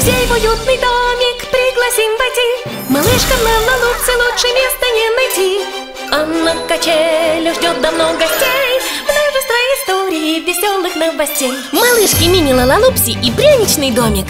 Друзей в уютный домик пригласим войти. Малышка на лалупсе лучше места не найти. А на качелях ждет давно гостей. Множество историй веселых новостей. Малышки мини Лалалупси и пряничный домик.